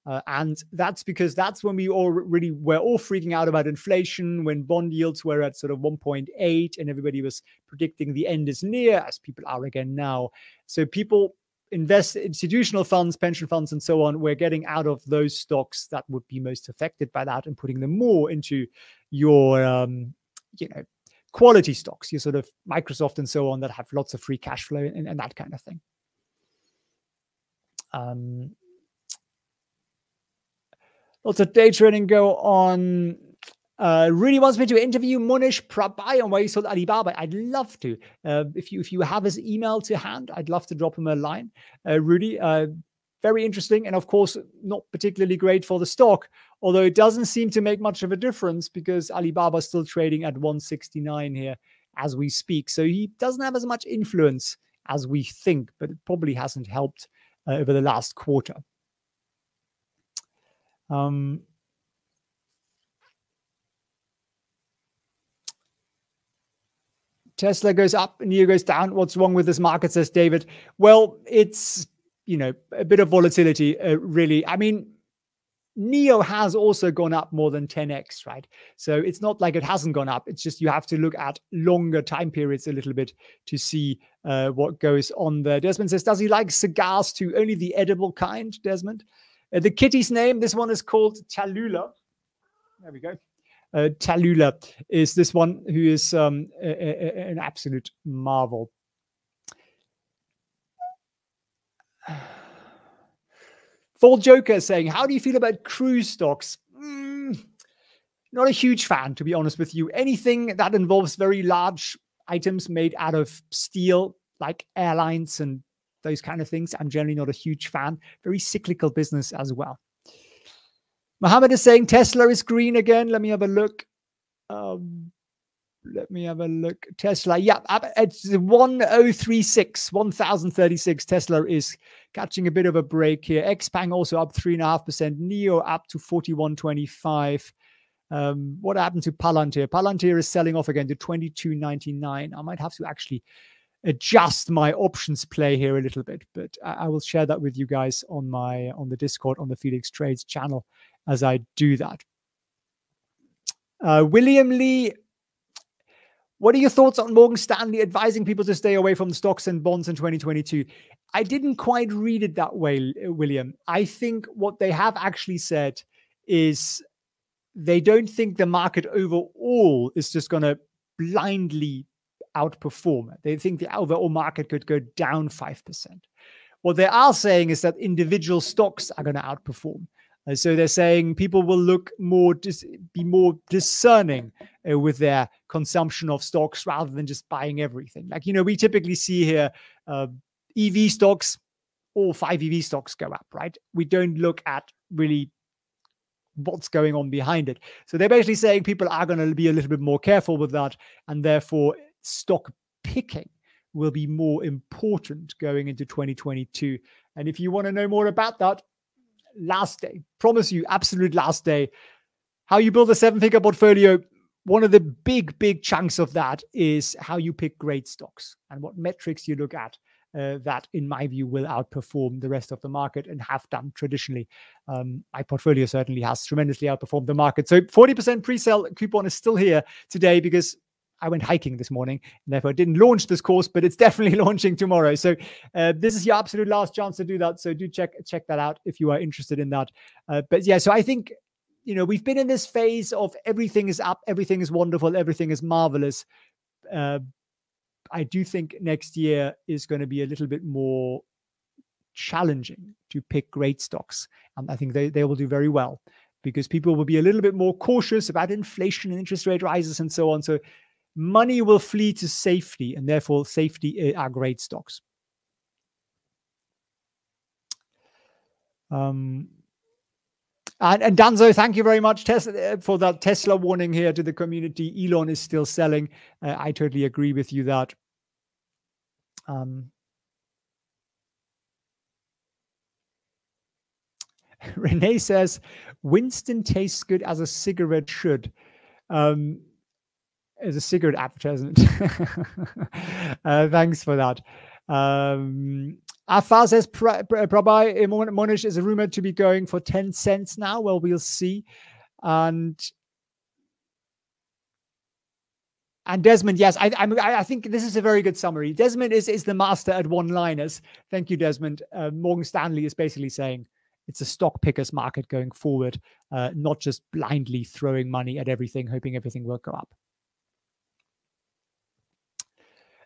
Speaker 1: Uh, and that's because that's when we all really were all freaking out about inflation, when bond yields were at sort of 1.8 and everybody was predicting the end is near, as people are again now. So people invest institutional funds, pension funds, and so on, we're getting out of those stocks that would be most affected by that and putting them more into your um, you know quality stocks, your sort of Microsoft and so on that have lots of free cash flow and, and that kind of thing. Um, lots of day trading go on. Uh, really wants me to interview Mohnish Pabrai on why he sold Alibaba. I'd love to. Uh, if you if you have his email to hand, I'd love to drop him a line. Uh, Rudy, uh, very interesting, and of course not particularly great for the stock although it doesn't seem to make much of a difference because Alibaba is still trading at 169 here as we speak. So he doesn't have as much influence as we think, but it probably hasn't helped uh, over the last quarter. Um, Tesla goes up, NIO goes down. What's wrong with this market, says David? Well, it's, you know, a bit of volatility, uh, really. I mean, NIO has also gone up more than 10x, right? So it's not like it hasn't gone up. It's just you have to look at longer time periods a little bit to see uh, what goes on there. Desmond says, Does he like cigars too? Only the edible kind, Desmond? Uh, the kitty's name, this one is called Tallulah. There we go. Uh, is this one who is um, a, a, an absolute marvel. Full Joker saying, How do you feel about cruise stocks? Mm, not a huge fan, to be honest with you. Anything that involves very large items made out of steel, like airlines and those kind of things, I'm generally not a huge fan. Very cyclical business as well. Mohammed is saying Tesla is green again. Let me have a look. Um, let me have a look. Tesla, yeah, it's 1036, 1036. Tesla is catching a bit of a break here. Xpeng also up 3.5%. NIO up to 41.25. Um, what happened to Palantir? Palantir is selling off again to 22.99. I might have to actually adjust my options play here a little bit, but I, I will share that with you guys on my on the Discord on the Felix Trades channel as I do that. Uh, William Lee what are your thoughts on Morgan Stanley advising people to stay away from stocks and bonds in 2022? I didn't quite read it that way, William. I think what they have actually said is they don't think the market overall is just going to blindly outperform. They think the overall market could go down 5%. What they are saying is that individual stocks are going to outperform. And so they're saying people will look more, be more discerning uh, with their consumption of stocks rather than just buying everything. Like, you know, we typically see here uh, EV stocks, all five EV stocks go up, right? We don't look at really what's going on behind it. So they're basically saying people are going to be a little bit more careful with that. And therefore, stock picking will be more important going into 2022. And if you want to know more about that, last day, promise you, absolute last day, how you build a seven figure portfolio one of the big, big chunks of that is how you pick great stocks and what metrics you look at. Uh, that, in my view, will outperform the rest of the market and have done traditionally. Um, my portfolio certainly has tremendously outperformed the market. So 40% pre-sale coupon is still here today because I went hiking this morning and therefore didn't launch this course, but it's definitely launching tomorrow. So uh, this is your absolute last chance to do that. So do check check that out if you are interested in that. Uh, but yeah, so I think you know, we've been in this phase of everything is up, everything is wonderful, everything is marvelous. Uh, I do think next year is going to be a little bit more challenging to pick great stocks. And I think they, they will do very well because people will be a little bit more cautious about inflation and interest rate rises and so on. So money will flee to safety, and therefore, safety are great stocks. Um, and, and Danzo, thank you very much Tesla, uh, for that Tesla warning here to the community. Elon is still selling. Uh, I totally agree with you that. Um, Renee says, Winston tastes good as a cigarette should. Um, as a cigarette advertisement. uh, thanks for that. Um, Afar says Prabhai Mohnish is rumored to be going for 10 cents now. Well, we'll see. And and Desmond, yes, I, I, I think this is a very good summary. Desmond is is the master at one-liners. Thank you, Desmond. Uh, Morgan Stanley is basically saying it's a stock pickers market going forward, uh, not just blindly throwing money at everything, hoping everything will go up.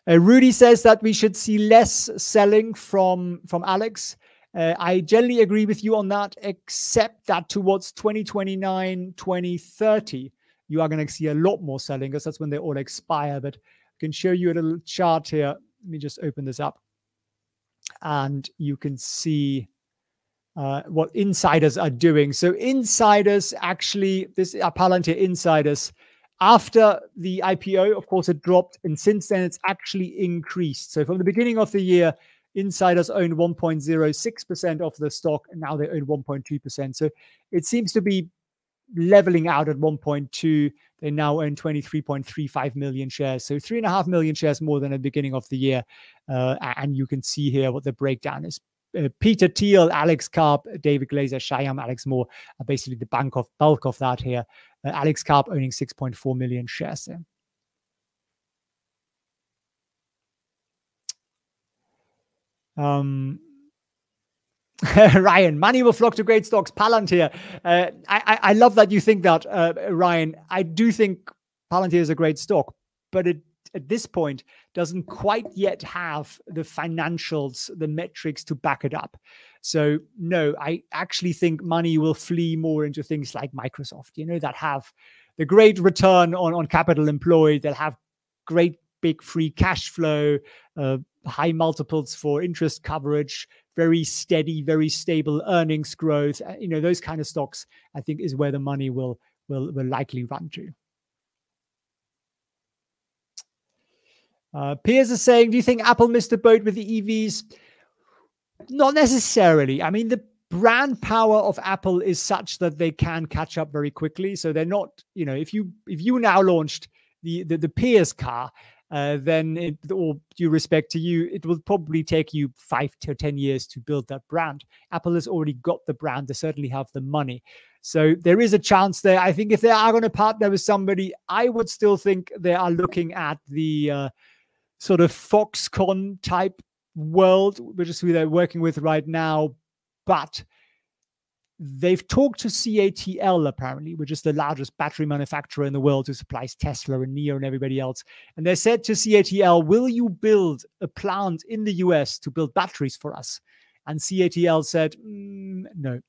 Speaker 1: Uh, Rudy says that we should see less selling from from Alex. Uh, I generally agree with you on that, except that towards 2029, 2030, you are going to see a lot more selling because that's when they all expire. But I can show you a little chart here. Let me just open this up. And you can see uh, what insiders are doing. So insiders actually, this are Palantir insiders after the IPO, of course, it dropped, and since then it's actually increased. So from the beginning of the year, insiders owned 1.06% of the stock, and now they own 1.2%. So it seems to be leveling out at 1.2. They now own 23.35 million shares. So three and a half million shares more than at the beginning of the year. Uh, and you can see here what the breakdown is. Uh, Peter Thiel, Alex Karp, David Glazer, Shyam, Alex Moore are basically the bank of bulk of that here. Uh, Alex Karp owning 6.4 million shares there. Um, Ryan, money will flock to great stocks. Palantir. Uh, I, I love that you think that, uh, Ryan. I do think Palantir is a great stock, but it at this point doesn't quite yet have the financials, the metrics to back it up. So no, I actually think money will flee more into things like Microsoft, you know, that have the great return on, on capital employed, that have great big free cash flow, uh, high multiples for interest coverage, very steady, very stable earnings growth. Uh, you know, those kind of stocks, I think, is where the money will will will likely run to. Uh, Piers is saying, do you think Apple missed the boat with the EVs? Not necessarily. I mean, the brand power of Apple is such that they can catch up very quickly. So they're not, you know, if you if you now launched the the, the car, uh, then it, all due respect to you, it will probably take you five to 10 years to build that brand. Apple has already got the brand, they certainly have the money. So there is a chance there. I think if they are going to partner with somebody, I would still think they are looking at the uh, sort of Foxconn type world, which is who they're working with right now. But they've talked to CATL apparently, which is the largest battery manufacturer in the world who supplies Tesla and NIO and everybody else. And they said to CATL, "Will you build a plant in the US to build batteries for us?" And CATL said, mm, "No."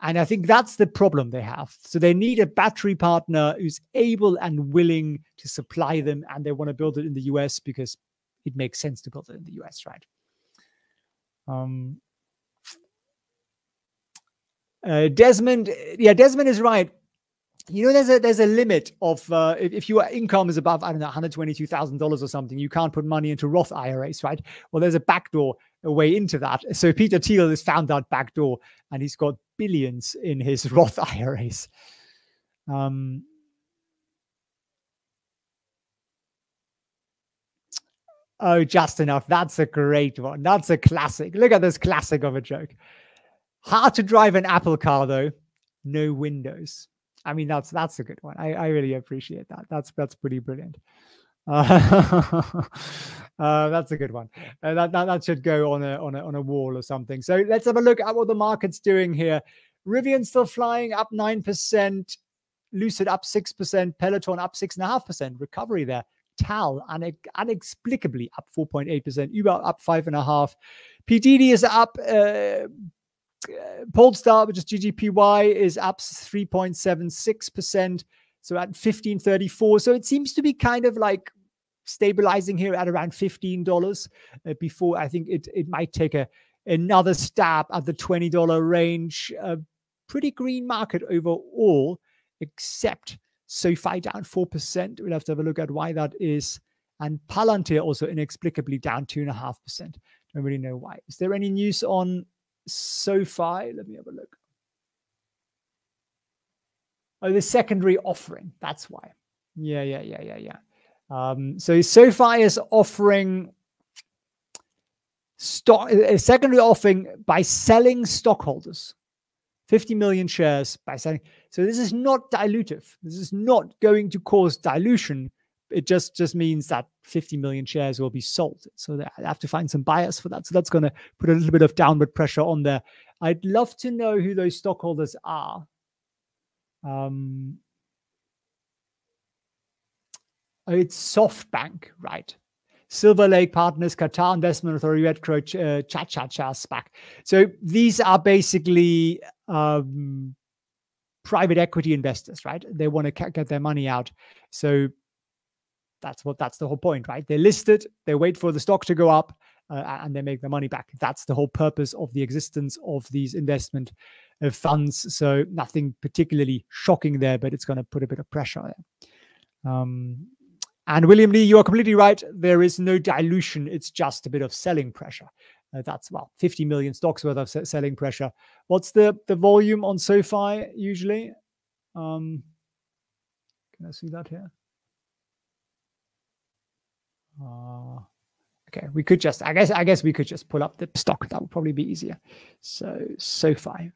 Speaker 1: And I think that's the problem they have. So they need a battery partner who's able and willing to supply them, and they want to build it in the US because it makes sense to build it in the US, right? Um, uh, Desmond, yeah, Desmond is right. You know, there's a there's a limit of uh, if, if your income is above I don't know 122 thousand dollars or something, you can't put money into Roth IRAs, right? Well, there's a backdoor a way into that. So Peter Thiel has found that backdoor, and he's got billions in his Roth IRAs. Um, oh, just enough. That's a great one. That's a classic. Look at this classic of a joke. Hard to drive an Apple car though. No windows. I mean, that's that's a good one. I, I really appreciate that. That's that's pretty brilliant. Uh, uh, that's a good one. Uh, that, that that should go on a on a on a wall or something. So let's have a look at what the market's doing here. Rivian still flying up nine percent. Lucid up six percent. Peloton up six and a half percent. Recovery there. Tal inexplicably up 4.8%, Uber up five and a half. PDD is up uh, Polestar, which is GGPI, is up 3.76%. So at 1534. So it seems to be kind of like stabilizing here at around $15 uh, before I think it, it might take a another stab at the $20 range. A pretty green market overall, except SoFi down 4%. We'll have to have a look at why that is. And Palantir also inexplicably down 2.5%. Don't really know why. Is there any news on SoFi. Let me have a look. Oh, the secondary offering. That's why. Yeah, yeah, yeah, yeah, yeah. Um, so SoFi is offering stock a secondary offering by selling stockholders 50 million shares by selling. So this is not dilutive. This is not going to cause dilution it just just means that 50 million shares will be sold. So they have to find some buyers for that. So that's going to put a little bit of downward pressure on there. I'd love to know who those stockholders are. Um, oh, it's SoftBank, right? Silver Lake Partners, Qatar Investment Authority, Red Crow, uh, Cha Cha Cha SPAC. So these are basically um, private equity investors, right? They want to get their money out. So that's what that's the whole point, right? They list it, they wait for the stock to go up, uh, and they make their money back. That's the whole purpose of the existence of these investment uh, funds. So nothing particularly shocking there, but it's going to put a bit of pressure there. Um, and William Lee, you are completely right. There is no dilution. It's just a bit of selling pressure. Uh, that's well, 50 million stocks worth of selling pressure. What's the the volume on SoFi usually? Um, can I see that here? Uh, okay, we could just, I guess, I guess we could just pull up the stock. That would probably be easier. So SoFi.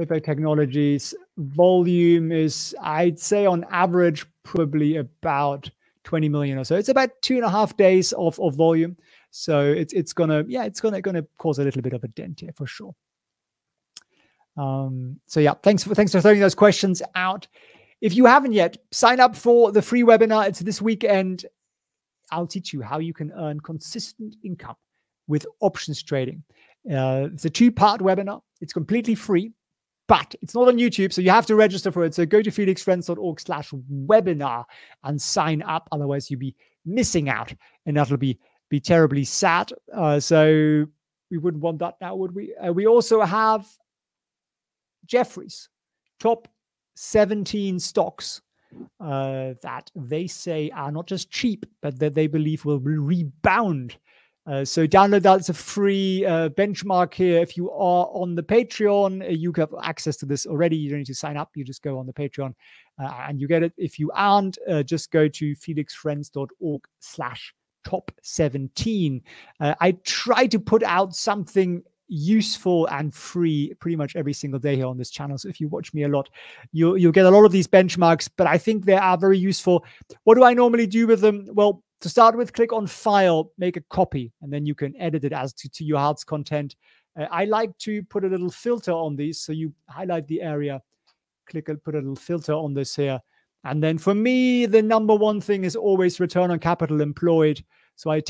Speaker 1: SoFi Technologies volume is, I'd say, on average, probably about 20 million or so. It's about two and a half days of, of volume. So it's it's gonna, yeah, it's gonna gonna cause a little bit of a dent here for sure. Um, so yeah, thanks for thanks for throwing those questions out. if you haven't yet, sign up for the free webinar. It's this weekend. I'll teach you how you can earn consistent income with options trading. Uh, it's a two part webinar. It's completely free, but it's not on YouTube. So you have to register for it. So go to felixfriends.org slash webinar and sign up. Otherwise, you'll be missing out and that'll be, be terribly sad. Uh, so we wouldn't want that now, would we? Uh, we also have Jefferies, top 17 stocks uh, that they say are not just cheap, but that they believe will rebound. Uh, so download that. It's a free uh, benchmark here. If you are on the Patreon, uh, you have access to this already. You don't need to sign up. You just go on the Patreon uh, and you get it. If you aren't, just go to felixfriends.org slash top 17. I try to put out something useful and free pretty much every single day here on this channel. So if you watch me a lot, you'll you'll get a lot of these benchmarks, but I think they are very useful. What do I normally do with them? Well, to start with, click on File, make a copy, and then you can edit it as to, to your heart's content. Uh, I like to put a little filter on these, so you highlight the area, click and put a little filter on this here. And then for me, the number one thing is always return on capital employed. So I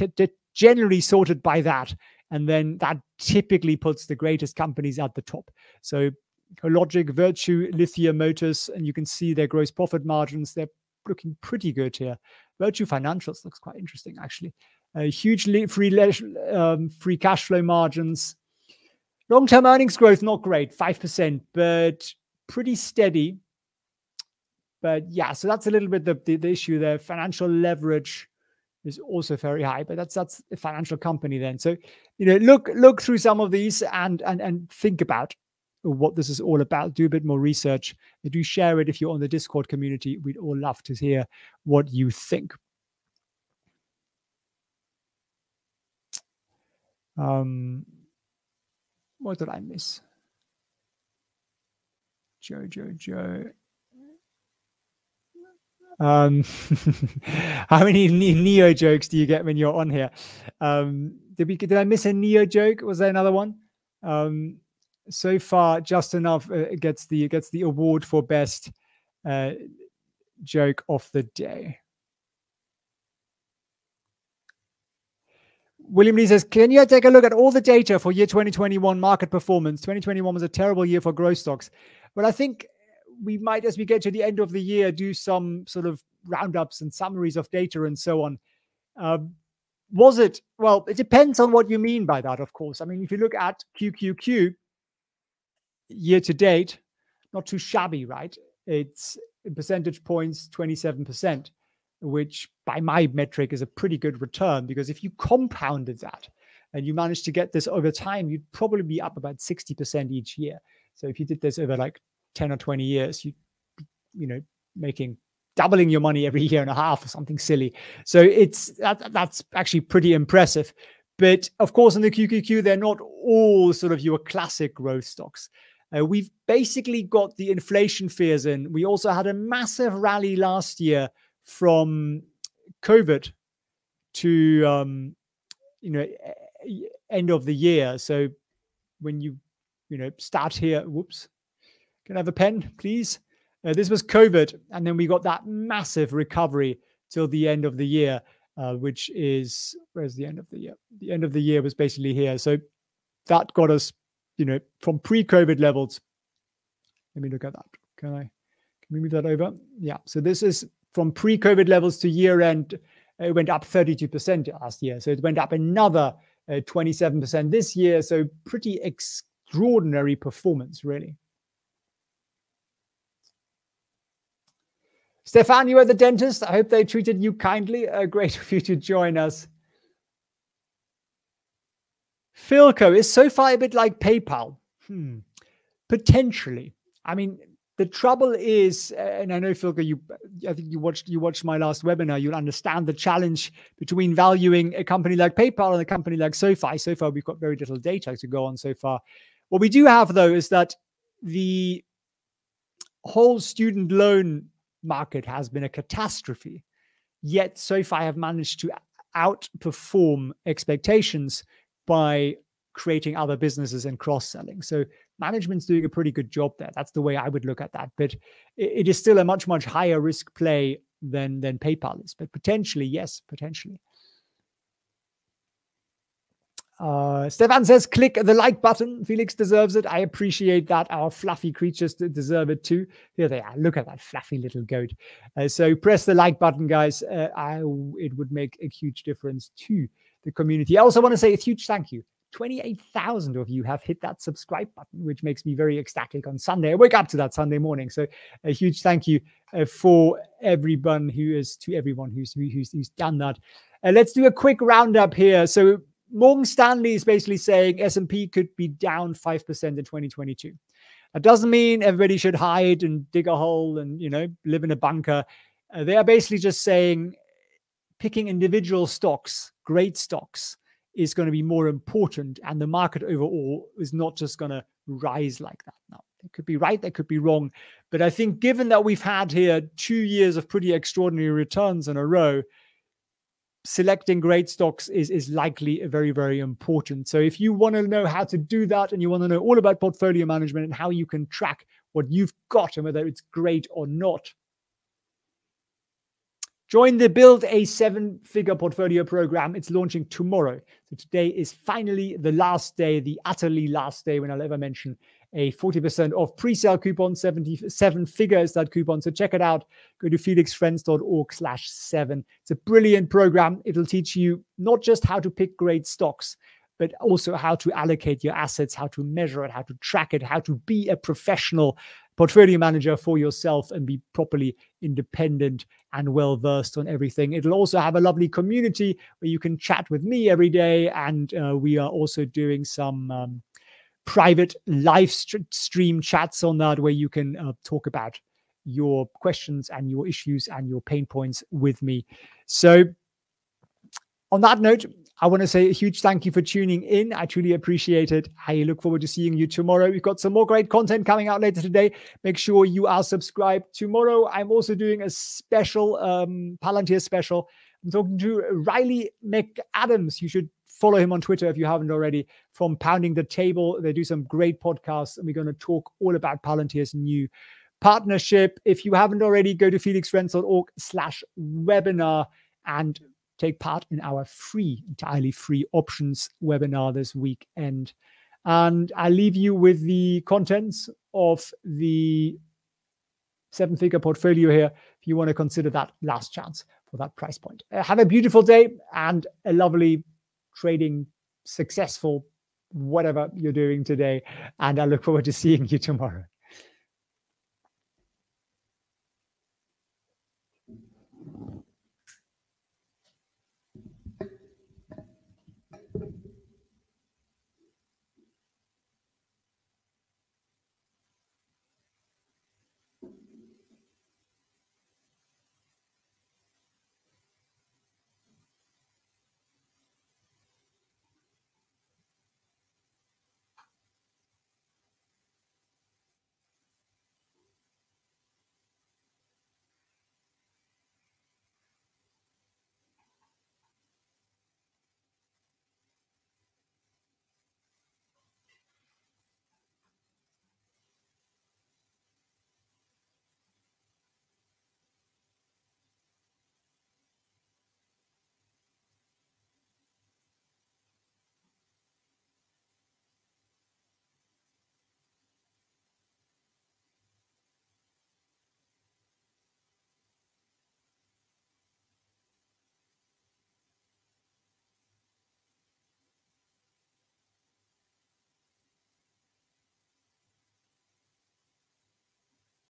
Speaker 1: generally sorted by that. And then that typically puts the greatest companies at the top. So Logic, Virtu, Lithia Motors, and you can see their gross profit margins. They're looking pretty good here. Virtu Financials looks quite interesting, actually. Uh, hugely free um, free cash flow margins. Long term earnings growth not great, five percent, but pretty steady. But yeah, so that's a little bit the, the, the issue there. Financial leverage is also very high, but that's that's a financial company then. So you know, look look through some of these and and and think about what this is all about. Do a bit more research. Do share it if you're on the Discord community. We'd all love to hear what you think. Um, what did I miss? Joe, Joe, Joe. Um, how many NIO jokes do you get when you're on here? Um, did we did I miss a NIO joke? Was there another one? Um, so far, just enough uh, gets the gets the award for best uh, joke of the day. William Lee says, Can you take a look at all the data for year 2021 market performance? 2021 was a terrible year for growth stocks. But I think we might, as we get to the end of the year, do some sort of roundups and summaries of data and so on. Um, was it? Well, it depends on what you mean by that, of course. I mean, if you look at QQQ year to date, not too shabby, right? It's percentage points 27%, which by my metric is a pretty good return because if you compounded that and you managed to get this over time, you'd probably be up about 60% each year. So if you did this over like 10 or 20 years, you you know, making doubling your money every year and a half or something silly. So it's that, that's actually pretty impressive. But of course, in the QQQ, they're not all sort of your classic growth stocks. Uh, we've basically got the inflation fears in. We also had a massive rally last year from COVID to um, you know end of the year. So when you you know start here, whoops, can I have a pen, please? Uh, this was COVID, and then we got that massive recovery till the end of the year, uh, which is where's the end of the year? The end of the year was basically here. So that got us, you know, from pre-COVID levels. Let me look at that. Can I? Can we move that over? Yeah. So this is from pre-COVID levels to year end. It went up 32% last year. So it went up another uh, 27% this year. So pretty extraordinary performance, really. Stefan, you were the dentist. I hope they treated you kindly. Uh, great of you to join us. Philco is SoFi a bit like PayPal. Hmm. Potentially. I mean, the trouble is, and I know Philco, you, I think you watched you watched my last webinar. You'll understand the challenge between valuing a company like PayPal and a company like SoFi. So far, we've got very little data to go on so far. What we do have, though, is that the whole student loan market has been a catastrophe. Yet SoFi have managed to outperform expectations by creating other businesses and cross selling. So management's doing a pretty good job there. That's the way I would look at that. But it, is still a much, much higher risk play than than PayPal is. But potentially, yes, potentially. Uh, Stefan says, click the like button. Felix deserves it. I appreciate that. Our fluffy creatures deserve it too. Here they are. Look at that fluffy little goat. Uh, so press the like button, guys. Uh, I, it would make a huge difference to the community. I also want to say a huge thank you 28,000 of you have hit that subscribe button, which makes me very ecstatic on Sunday. I wake up to that Sunday morning. So a huge thank you uh, for everyone who is to everyone who's who's, who's done that. Uh, let's do a quick roundup here. So Morgan Stanley is basically saying S&P could be down 5% in 2022. That doesn't mean everybody should hide and dig a hole and, you know, live in a bunker. Uh, they are basically just saying picking individual stocks, great stocks, is going to be more important and the market overall is not just going to rise like that. Now they could be right they could be wrong but i think given that we've had here two years of pretty extraordinary returns in a row selecting great stocks is is likely very very important. So if you want to know how to do that and you want to know all about portfolio management and how you can track what you've got and whether it's great or not Join the Build a Seven Figure Portfolio program. It's launching tomorrow. So today is finally the last day, the utterly last day when I'll ever mention a 40% off pre-sale coupon, 77 figures that coupon. So check it out. Go to felixfriends.org slash seven. It's a brilliant program. It'll teach you not just how to pick great stocks, but also how to allocate your assets, how to measure it, how to track it, how to be a professional portfolio manager for yourself and be properly independent and well versed on everything. It'll also have a lovely community where you can chat with me every day. And uh, we are also doing some um, private live st- stream chats on that where you can uh, talk about your questions and your issues and your pain points with me. So, on that note, I want to say a huge thank you for tuning in. I truly appreciate it. I look forward to seeing you tomorrow. We've got some more great content coming out later today. Make sure you are subscribed. Tomorrow, I'm also doing a special um, Palantir special. I'm talking to Riley McAdams. You should follow him on Twitter if you haven't already. From Pounding the Table, they do some great podcasts, and we're going to talk all about Palantir's new partnership. If you haven't already, go to felixfriends.org slash webinar and take part in our free, entirely free options webinar this weekend. And I leave you with the contents of the seven figure portfolio here if you want to consider that last chance for that price point. Uh, have a beautiful day and a lovely trading, successful, whatever you're doing today. And I look forward to seeing you tomorrow.